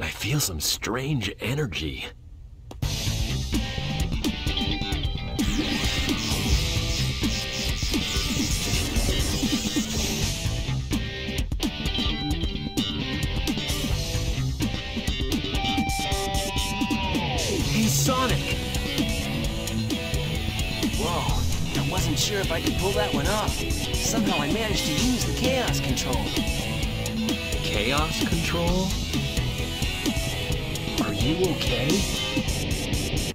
I feel some strange energy. Sonic! Whoa, I wasn't sure if I could pull that one off. Somehow I managed to use the chaos control. Chaos control? You okay?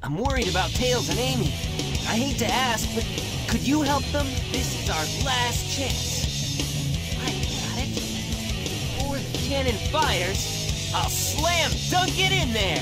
I'm worried about Tails and Amy. I hate to ask, but could you help them? This is our last chance. I got it. Before the cannon fires, I'll slam dunk it in there.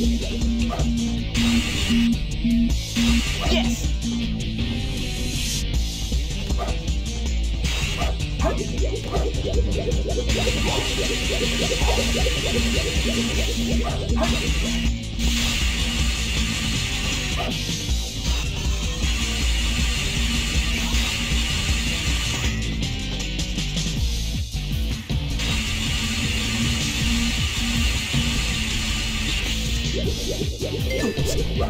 Yes!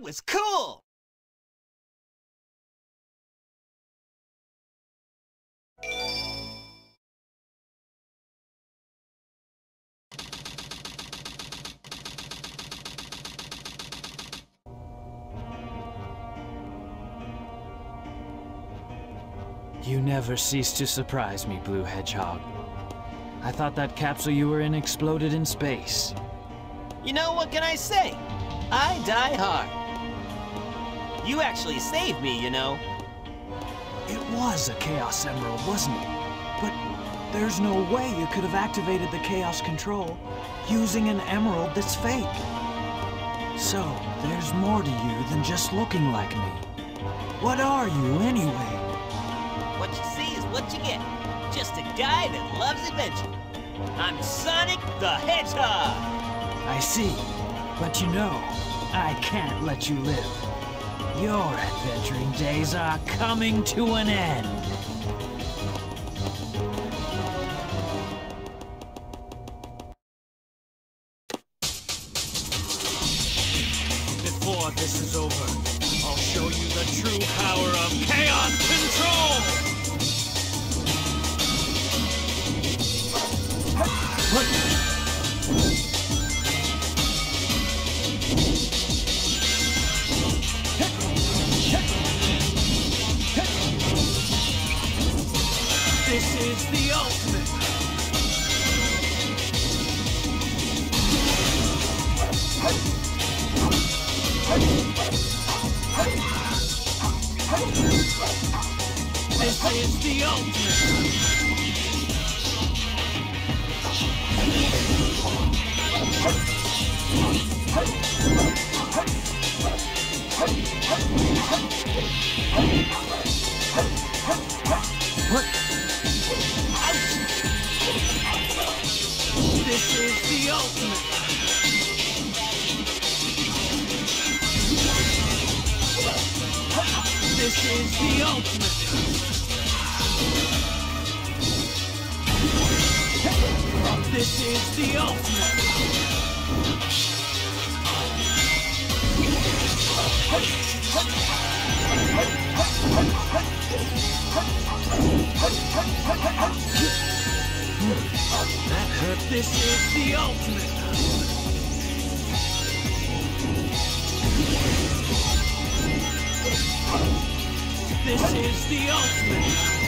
That was cool! You never cease to surprise me, Blue Hedgehog. I thought that capsule you were in exploded in space. You know, what can I say? I die hard. You actually saved me, you know. It was a Chaos Emerald, wasn't it? But there's no way you could have activated the Chaos Control using an emerald that's fake. So, there's more to you than just looking like me. What are you, anyway? What you see is what you get. Just a guy that loves adventure. I'm Sonic the Hedgehog! I see. But you know, I can't let you live. Your adventuring days are coming to an end. Before this is over, I'll show you the true power of Chaos Control! This is the ultimate! This is the ultimate! The ultimate! This is the ultimate! That hurt. This is the ultimate! This is the ultimate!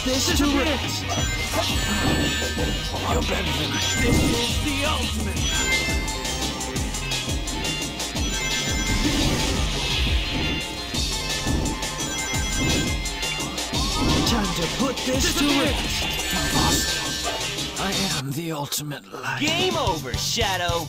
To this to rest. You're better than I This is the ultimate! Time to put this to rest. Impossible. I am the ultimate light. Game over, Shadow!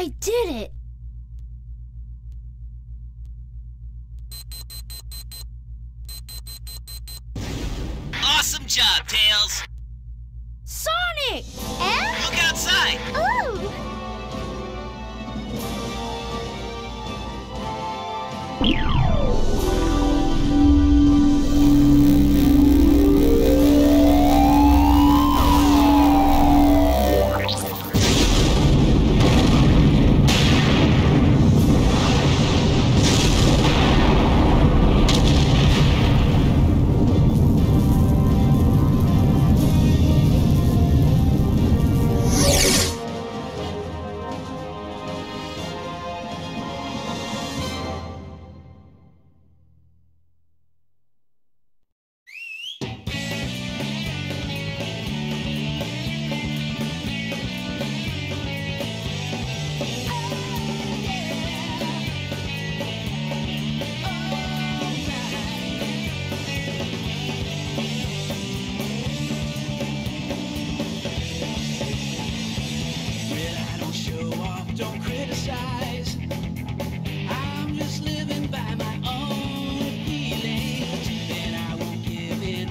I did it! Awesome job, Tails!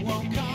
won't come.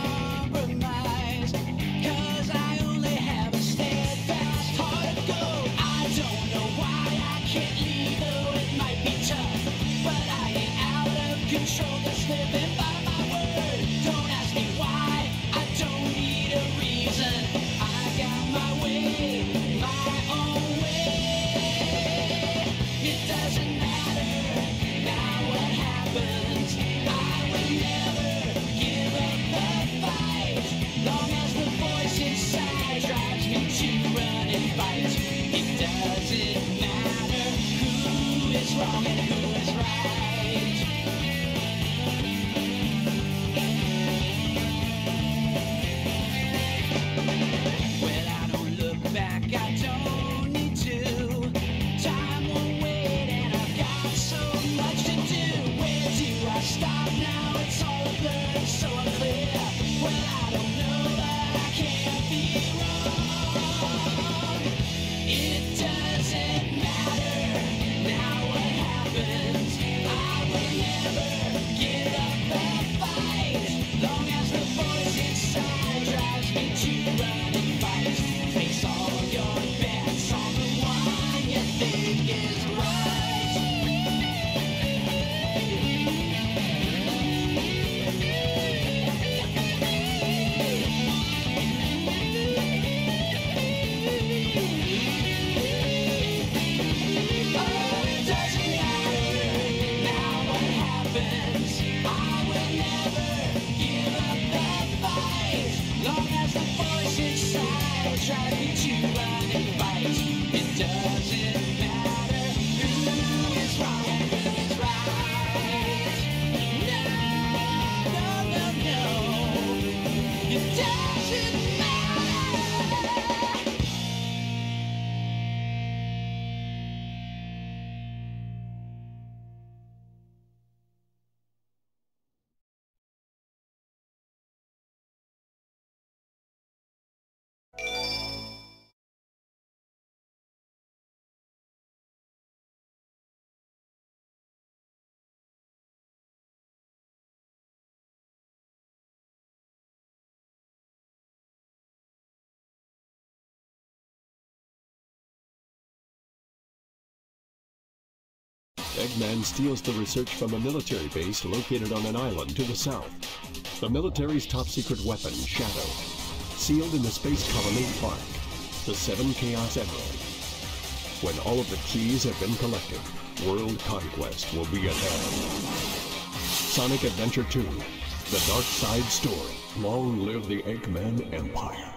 Eggman steals the research from a military base located on an island to the south. The military's top-secret weapon, Shadow, sealed in the space colony ARK, the Seven Chaos Emerald. When all of the keys have been collected, world conquest will be at hand. Sonic Adventure 2, The Dark Side Story. Long live the Eggman Empire.